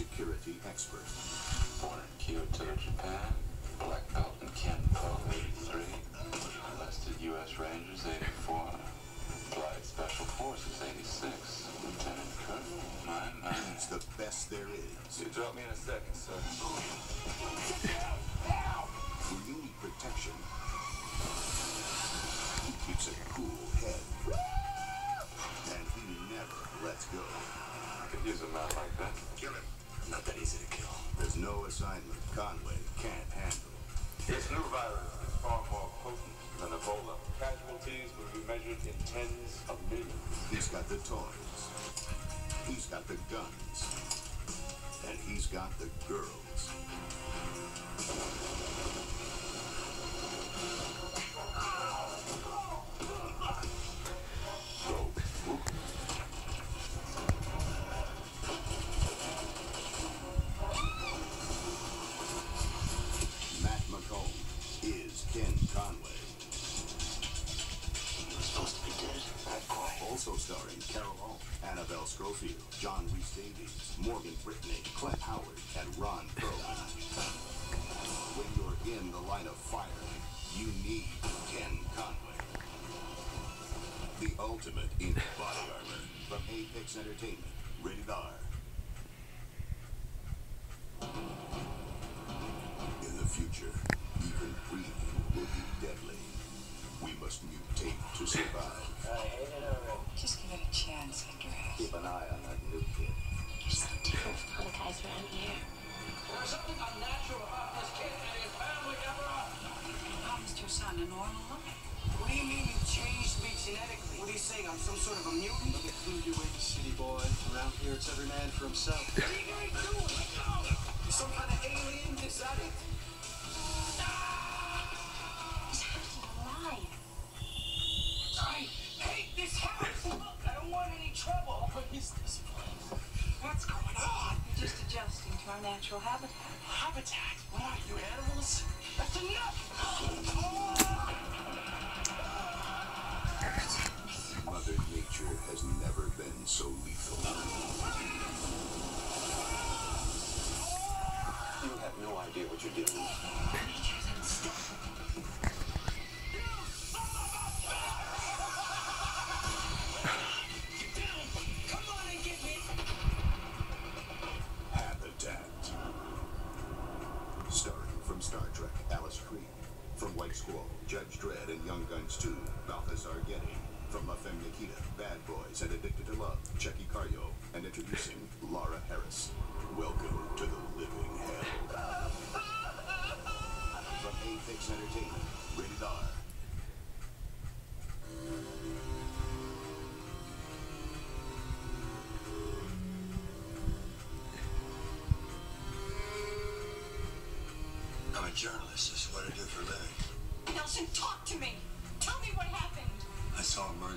security expert. Born in Kyoto, Japan. Black belt in Kenpo, 83. Enlisted U.S. Rangers, 84. Applied Special Forces, 86. Lieutenant Colonel, my, my. He's the best there is. You drop me in a second, sir. Use a man like that. Kill him. Not that easy to kill. There's no assignment Conway can't handle. This new virus is far more potent than Ebola. Casualties will be measured in tens of millions. He's got the toys. He's got the guns. And he's got the girls. Schofield, John Rhys Davies, Morgan Brittany, Clint Howard, and Ron Perlman. When you're in the line of fire, you need Ken Conway. The ultimate in body armor from A-Pix Entertainment. Rated R. In the future, must mutate to survive. Just give it a chance, Andreas. Keep an eye on that new kid. You're so different from other guys around here. There's something unnatural about this kid and his family, Deborah. Promised your son a normal life. What do you mean you changed me genetically? What are you saying? I'm some sort of a mutant? Look at who you in, city boy. Around here, it's every man for himself. What are you guys doing? Let go! Some kind of alien? Is that it? He's acting alive. Our natural habitat. Habitat? What are you, animals? That's enough! Mother Nature has never been so lethal. You have no idea what you're doing. Come La Bad Boys and Addicted to Love, Tchéky Karyo. And introducing Laura Harris. Welcome to the living hell. From A-Pix Entertainment, rated R. I'm a journalist. This is what I do for a living. Nelson, talk to me. Tell me what happened. I saw a murder.